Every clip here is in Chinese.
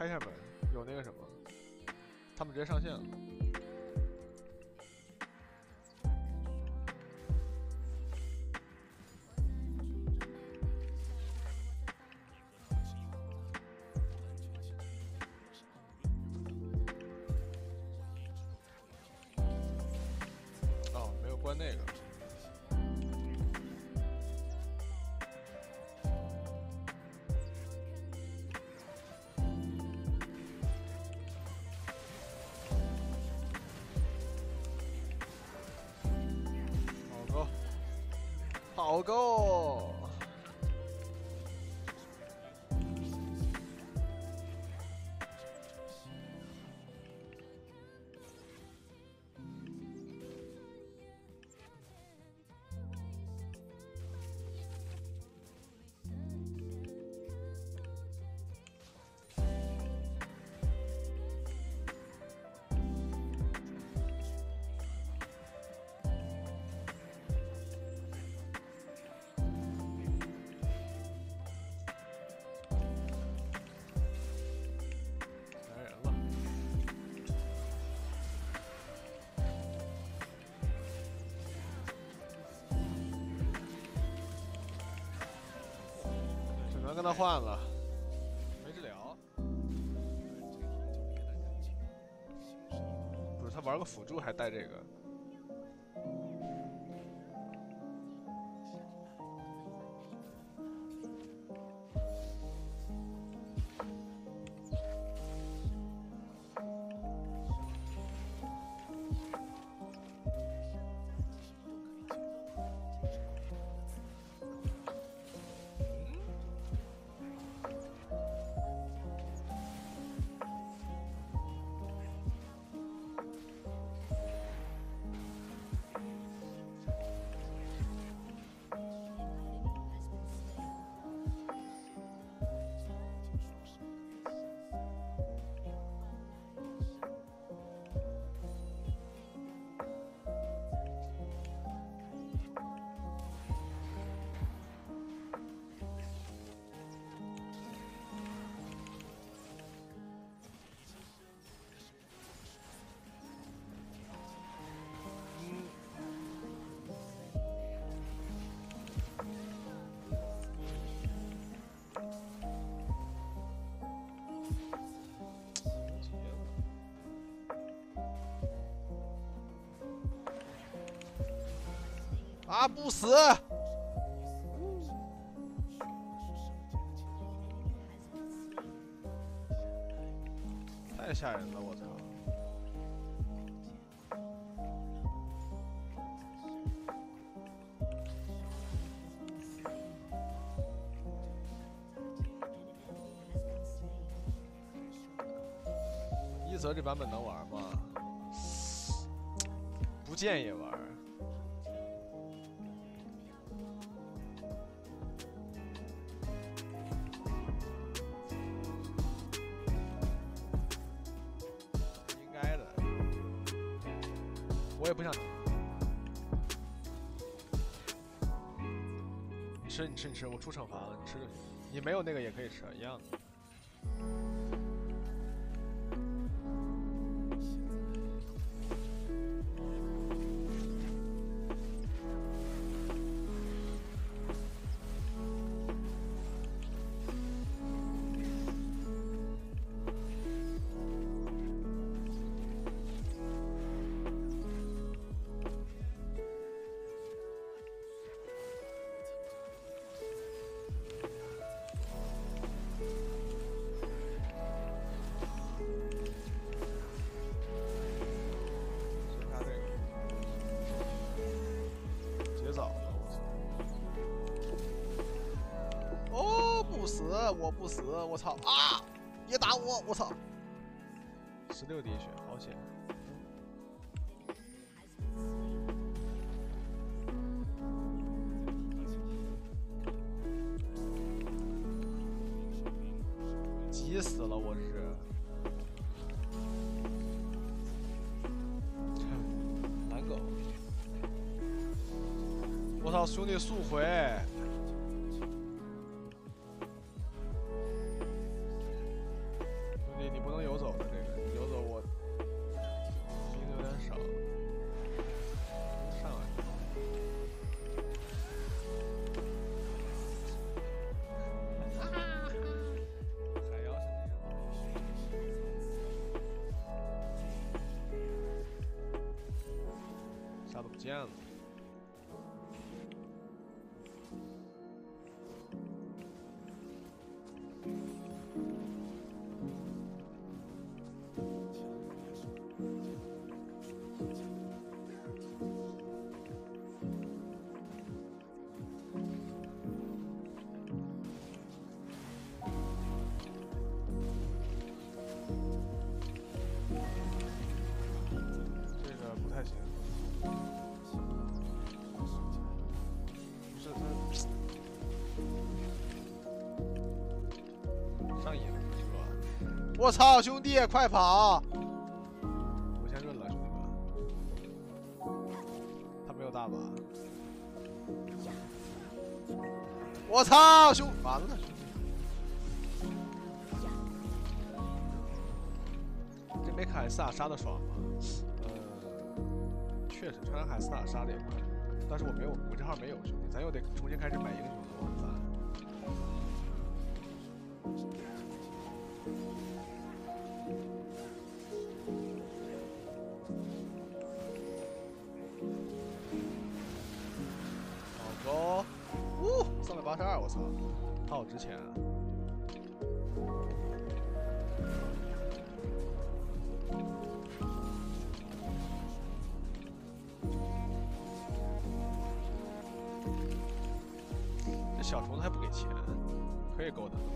开一下门，有那个什么，他们直接上线了。哦，没有关那个。好够。跟他换了，没治疗。不是他玩个辅助还带这个，啊不死！太吓人了，我操！一泽这版本能玩吗？不建议玩。也不想。吃，你吃，你吃，我出惩罚了，你吃。你没有那个也可以吃，一样的。我不死，我操啊！别打我，我操！十六滴血，好险！急死了，我是。蓝狗，我操，兄弟速回！见了。这个不太行。我操，兄弟，快跑！我先润了，兄弟们。他没有大吧。我操，兄，完了，这没凯撒杀的爽吗？呃，确实，穿海斯塔杀的也快，但是我没有，我这号没有兄弟，咱又得重新开始买英雄了，我操！十二，我操，他好值钱啊！这小虫子还不给钱，可以勾的，能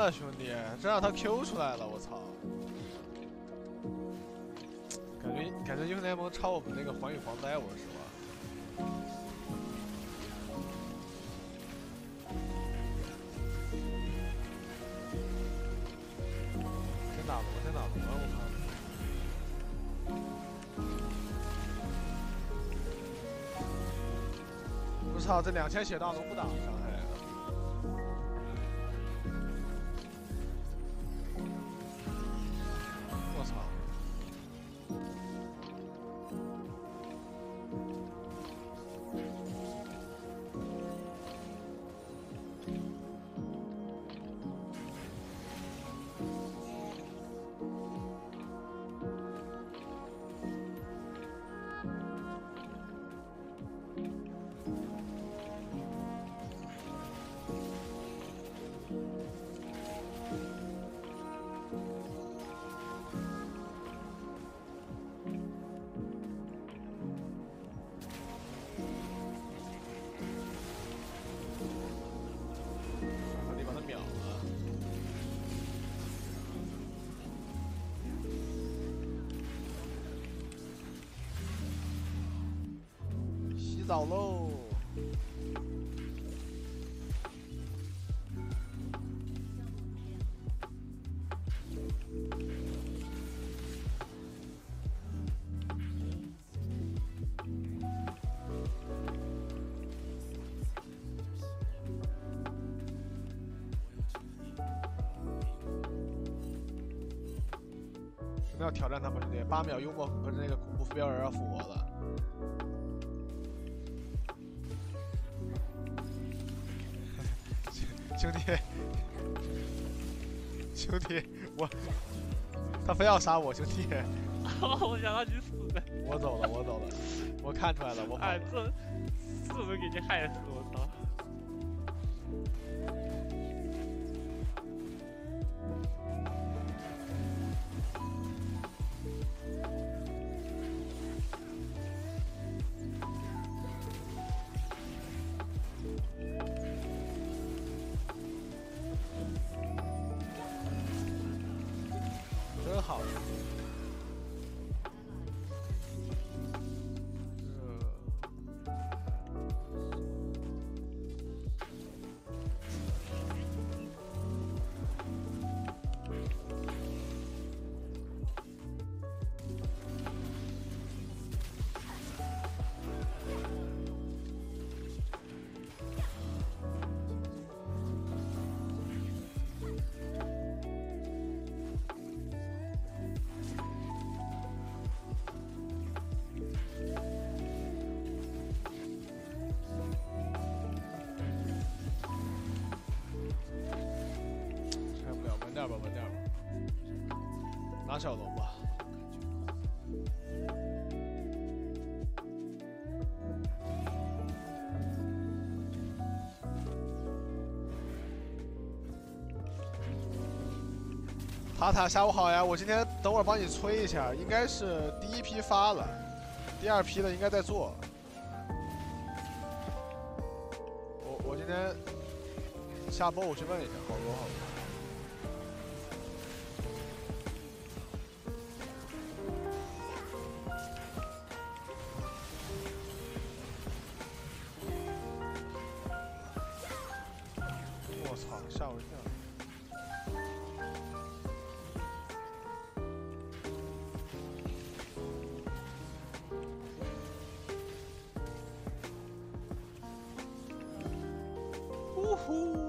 了，兄弟，这让他 Q 出来了，我操！感觉感觉英雄联盟超我们那个环宇防灾，我说实话。先打龙，先打龙啊！我靠！我操，这两千血大龙不打伤洗澡喽！要挑战他们兄弟，八秒幽默不是那个恐怖飞镖人要复活了。兄弟，兄弟，我他非要杀我，兄弟，我想让你死的。我走了，我走了，我看出来了，我跑哎，这。这是不是给你害死我操！小龙吧。塔塔，下午好呀！我今天等会儿帮你催一下，应该是第一批发了，第二批的应该在做。我我今天下播我去问一下，好多好多。cool.